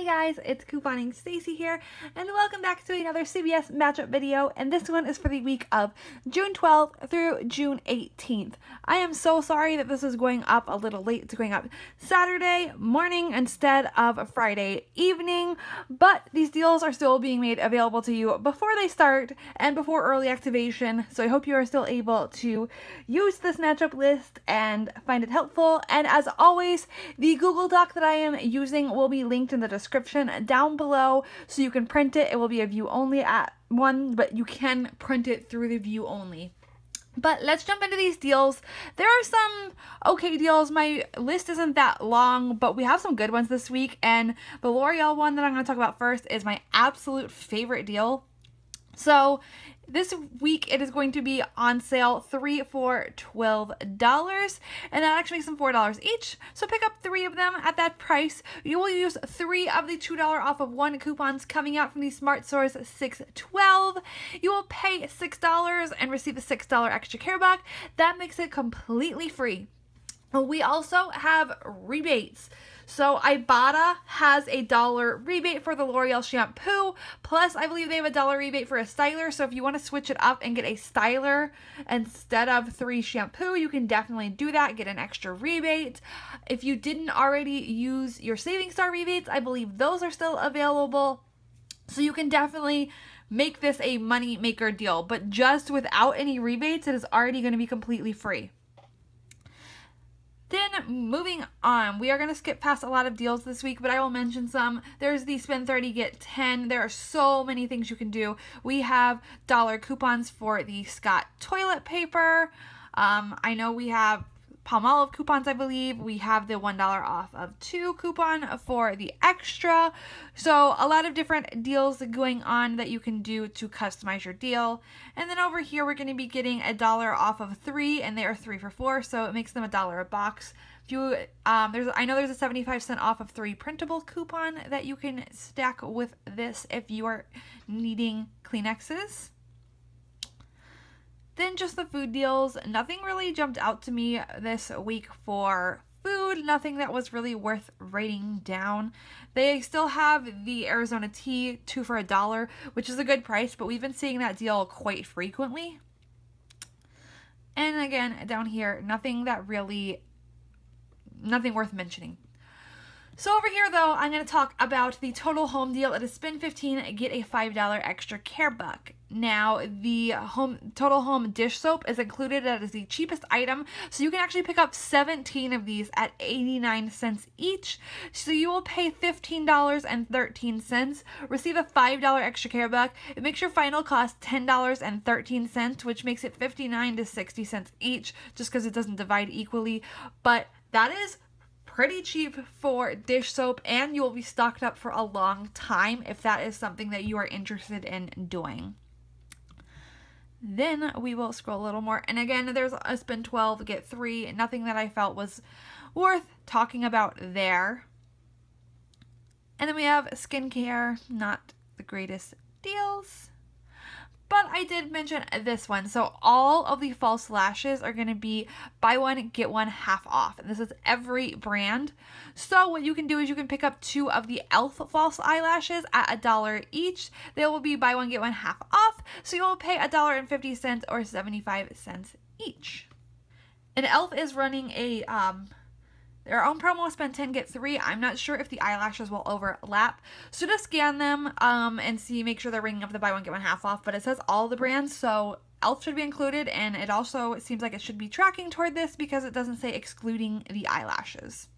Hi guys, it's Couponing Stacy here, and welcome back to another CVS matchup video, and this one is for the week of June 12th through June 18th. I am so sorry that this is going up a little late. It's going up Saturday morning instead of Friday evening, but these deals are still being made available to you before they start and before early activation, so I hope you are still able to use this matchup list and find it helpful, and as always, the Google Doc that I am using will be linked in the description down below so you can print it. It will be a view only at one, but you can print it through the view only. But let's jump into these deals. There are some okay deals. My list isn't that long, but we have some good ones this week. And the L'Oreal one that I'm going to talk about first is my absolute favorite deal. So this week it is going to be on sale three for $12 and that actually makes them $4 each. So pick up three of them at that price. You will use three of the $2 off of one coupons coming out from the Smart Source 612. You will pay $6 and receive a $6 extra care back. That makes it completely free. We also have rebates. So Ibotta has a dollar rebate for the L'Oreal shampoo. Plus, I believe they have a dollar rebate for a styler. So if you want to switch it up and get a styler instead of three shampoo, you can definitely do that. Get an extra rebate. If you didn't already use your Saving Star rebates, I believe those are still available. So you can definitely make this a money maker deal. But just without any rebates, it is already going to be completely free. Then moving on, we are going to skip past a lot of deals this week, but I will mention some. There's the spend 30, get 10. There are so many things you can do. We have dollar coupons for the Scott toilet paper. Um, I know we have Palmolive coupons, I believe. We have the $1 off of two coupon for the extra. So a lot of different deals going on that you can do to customize your deal. And then over here, we're going to be getting a dollar off of three, and they are three for four, so it makes them a dollar a box. If you, um, there's, I know there's a 75 cent off of three printable coupon that you can stack with this if you are needing Kleenexes. Then just the food deals. Nothing really jumped out to me this week for food. Nothing that was really worth writing down. They still have the Arizona tea, two for a dollar, which is a good price, but we've been seeing that deal quite frequently. And again, down here, nothing that really, nothing worth mentioning. So over here though, I'm going to talk about the total home deal. It is spend 15, get a $5 extra care buck. Now, the home total home dish soap is included That is the cheapest item, so you can actually pick up 17 of these at 89 cents each. So you will pay $15.13, receive a $5 extra care buck. It makes your final cost $10.13, which makes it 59 to 60 cents each, just because it doesn't divide equally. But that is pretty cheap for dish soap and you will be stocked up for a long time if that is something that you are interested in doing. Then we will scroll a little more. And again, there's a spend 12, get 3. Nothing that I felt was worth talking about there. And then we have skincare, not the greatest deals. But I did mention this one. So all of the false lashes are going to be buy one, get one half off. And this is every brand. So what you can do is you can pick up two of the e.l.f. false eyelashes at a dollar each. They will be buy one, get one half off. So you will pay a dollar and fifty cents or 75 cents each. And e.l.f. is running a um, their own promo spend 10 get 3. I'm not sure if the eyelashes will overlap. So just scan them um, and see, make sure they're ringing up the buy one get one half off. But it says all the brands, so Elf should be included and it also seems like it should be tracking toward this because it doesn't say excluding the eyelashes.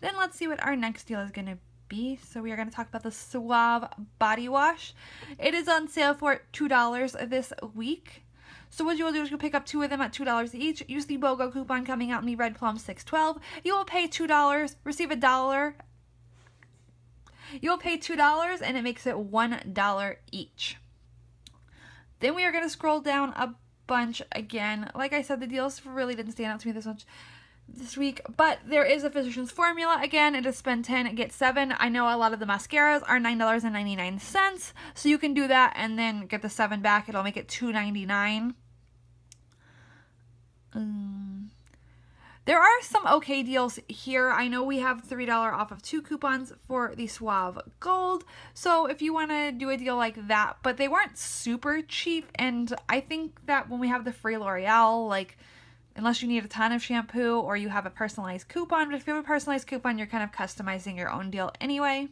Then let's see what our next deal is going to be. So we are going to talk about the Suave Body Wash. It is on sale for $2 this week. So what you will do is you'll pick up two of them at $2 each. Use the BOGO coupon coming out in the Red Plum 612. You will pay $2, receive a dollar. You will pay $2 and it makes it $1 each. Then we are going to scroll down a bunch again. Like I said, the deals really didn't stand out to me this much this week, but there is a Physicians Formula. Again, it is spend 10, get 7. I know a lot of the mascaras are $9.99, so you can do that and then get the 7 back. It'll make it $2.99. Um, There are some okay deals here. I know we have $3 off of two coupons for the Suave Gold. So if you want to do a deal like that, but they weren't super cheap. And I think that when we have the free L'Oreal, like unless you need a ton of shampoo or you have a personalized coupon, but if you have a personalized coupon, you're kind of customizing your own deal anyway.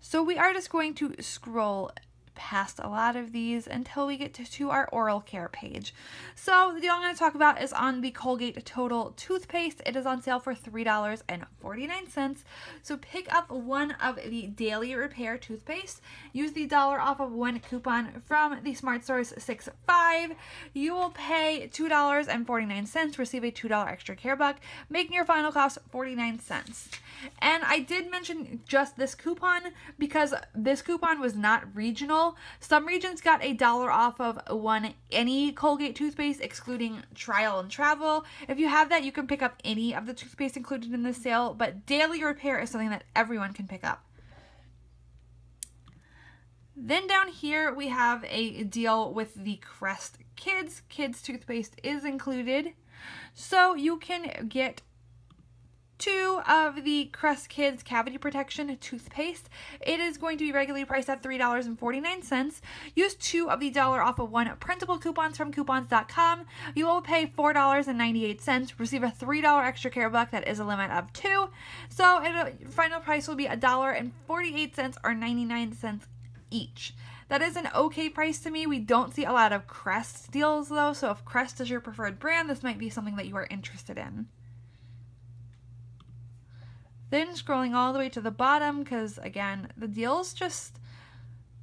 So we are just going to scroll past a lot of these until we get to, to, our oral care page. So the deal I'm going to talk about is on the Colgate Total toothpaste. It is on sale for $3.49. So pick up one of the Daily Repair toothpaste. Use the dollar off of one coupon from the Smart Source 65. You will pay $2.49, receive a $2 extra care buck, making your final cost 49 cents. And I did mention just this coupon because this coupon was not regional. Some regions got a dollar off of one any Colgate toothpaste, excluding trial and travel. If you have that, you can pick up any of the toothpaste included in the sale, but daily repair is something that everyone can pick up. Then down here we have a deal with the Crest Kids. Kids toothpaste is included. So you can get two of the Crest Kids Cavity Protection Toothpaste. It is going to be regularly priced at $3.49. Use two of the dollar off of one printable coupons from coupons.com. You will pay $4.98, receive a $3 extra care buck that is a limit of two. So it, final price will be $1.48 or 99 cents each. That is an okay price to me. We don't see a lot of Crest deals though, so if Crest is your preferred brand, this might be something that you are interested in. Then scrolling all the way to the bottom because again, the deals just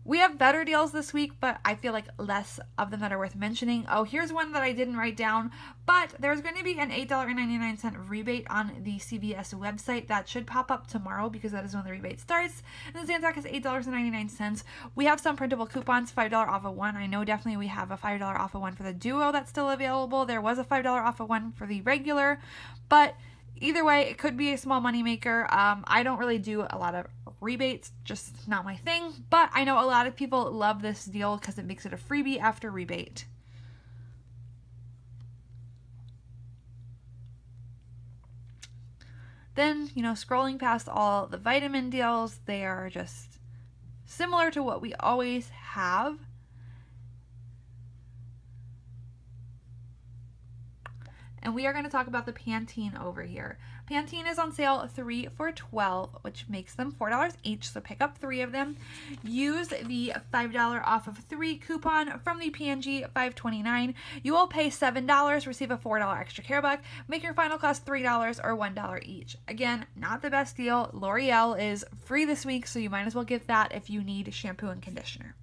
we have better deals this week, but I feel like less of them that are worth mentioning. Oh, here's one that I didn't write down, but there's going to be an $8.99 rebate on the CVS website. That should pop up tomorrow because that is when the rebate starts. And the Zantac is $8.99. We have some printable coupons, $5 off of one. I know definitely we have a $5 off of one for the Duo that's still available. There was a $5 off of one for the regular, but either way, it could be a small moneymaker. Um, I don't really do a lot of rebates, just not my thing. But I know a lot of people love this deal because it makes it a freebie after rebate. Then, you know, scrolling past all the vitamin deals, they are just similar to what we always have. And we are going to talk about the Pantene over here. Pantene is on sale 3 for 12, which makes them $4 each, so pick up 3 of them. Use the $5 off of 3 coupon from the P&G 529. You will pay $7, receive a $4 extra care buck, make your final cost $3 or $1 each. Again, not the best deal. L'Oreal is free this week, so you might as well get that if you need shampoo and conditioner.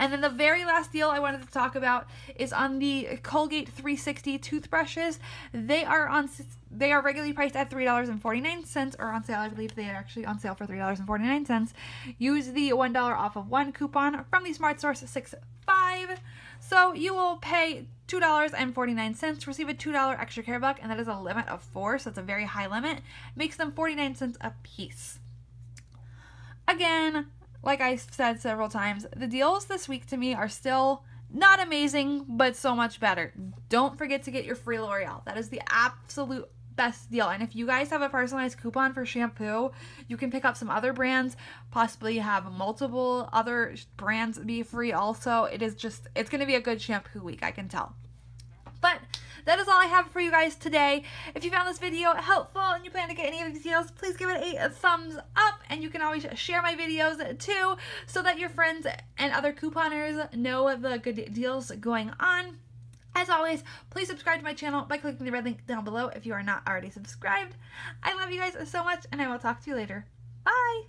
And then the very last deal I wanted to talk about is on the Colgate 360 toothbrushes. They are on they are regularly priced at $3.49 or on sale. I believe they are actually on sale for $3.49. Use the $1 off of one coupon from the Smart Source 65. So you will pay $2.49, receive a $2 extra care buck, and that is a limit of four, so it's a very high limit. Makes them 49 cents a piece. Again, like I said several times, the deals this week to me are still not amazing, but so much better. Don't forget to get your free L'Oreal. That is the absolute best deal. And if you guys have a personalized coupon for shampoo, you can pick up some other brands, possibly have multiple other brands be free also. It is just, it's going to be a good shampoo week, I can tell. But that is all I have for you guys today. If you found this video helpful and you plan to get any of these deals, please give it a, thumbs up. And you can always share my videos too so that your friends and other couponers know the good deals going on. As always, please subscribe to my channel by clicking the red link down below if you are not already subscribed. I love you guys so much and I will talk to you later. Bye!